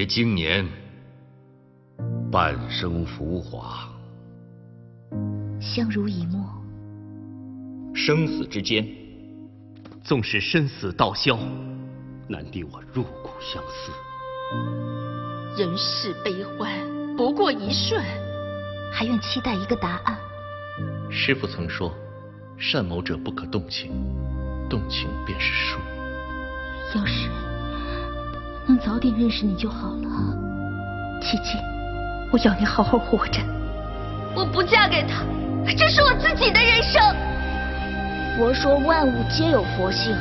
劫经年，半生浮华，相濡以沫，生死之间，纵使生死道消，难敌我入骨相思。人世悲欢，不过一瞬，还愿期待一个答案。师父曾说，善谋者不可动情，动情便是输。要是能早点认识你就好了，琪琪，我要你好好活着。我不嫁给他，这是我自己的人生。佛说万物皆有佛性，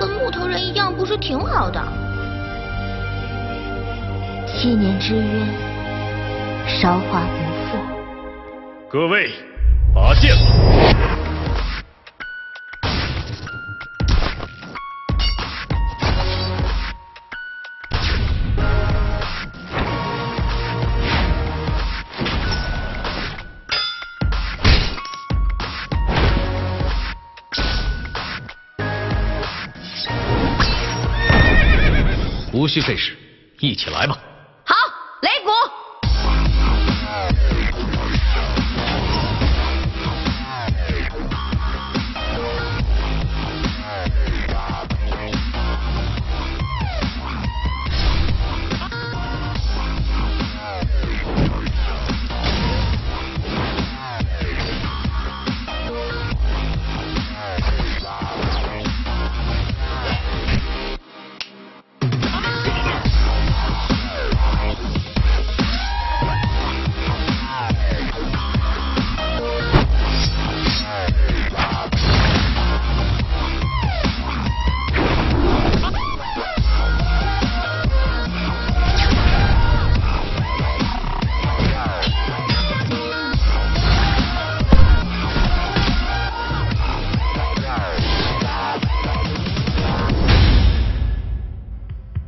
跟木头人一样不是挺好的？七年之约，韶华不负。各位，拔剑吧。无需费事，一起来吧。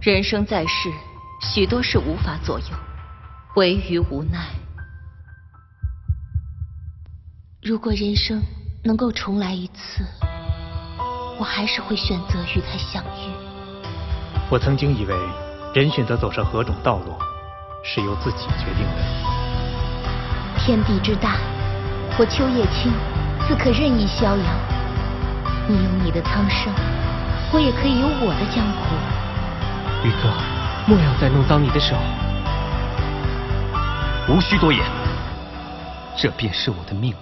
人生在世，许多事无法左右，唯余无奈。如果人生能够重来一次，我还是会选择与他相遇。我曾经以为，人选择走上何种道路，是由自己决定的。天地之大，我秋叶青自可任意逍遥。你有你的苍生，我也可以有我的江湖。宇哥，莫要再弄脏你的手。无需多言，这便是我的命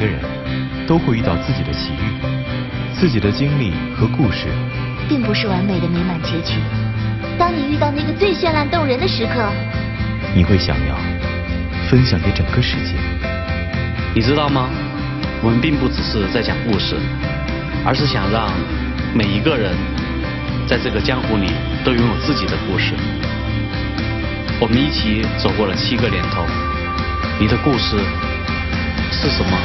个人都会遇到自己的奇遇，自己的经历和故事，并不是完美的美满结局。当你遇到那个最绚烂动人的时刻，你会想要分享给整个世界。你知道吗？我们并不只是在讲故事，而是想让每一个人在这个江湖里都拥有自己的故事。我们一起走过了七个年头，你的故事是什么？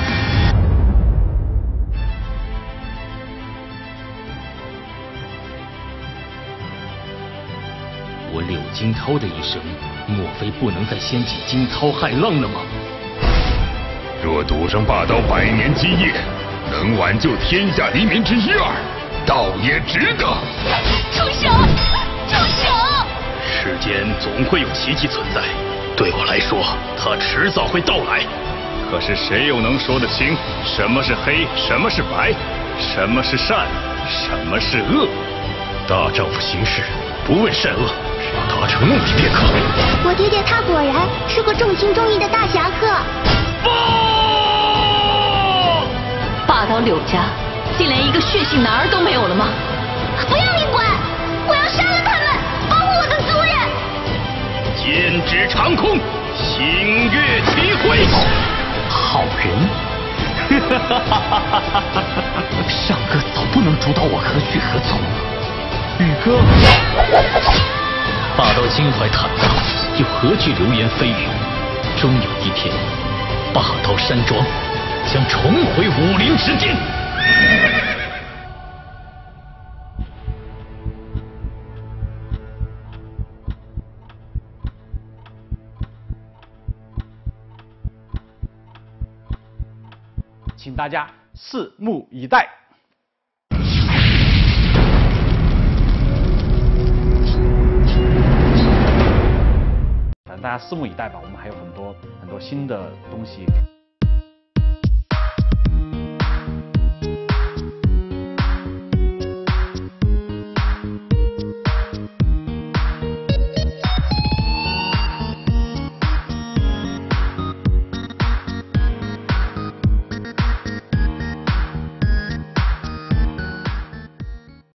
我柳金涛的一生，莫非不能再掀起惊涛骇浪了吗？若赌上霸刀百年基业，能挽救天下黎民之一二，倒也值得。住手！住手！世间总会有奇迹存在，对我来说，它迟早会到来。可是谁又能说得清什么是黑，什么是白，什么是善，什么是恶？大丈夫行事，不问善恶，只要达成目的便可。我爹爹他果然是个重情重义的大侠客。不霸道柳家竟连一个血性男儿都没有了吗？不要你管！我要杀了他们，保护我的族人。剑指长空，星月齐辉。好人，上哥早不能主导我何去何从。宇哥，霸道襟怀坦荡，又何惧流言蜚语？终有一天，霸道山庄将重回武林之巅。请大家拭目以待。反正大家拭目以待吧，我们还有很多很多新的东西。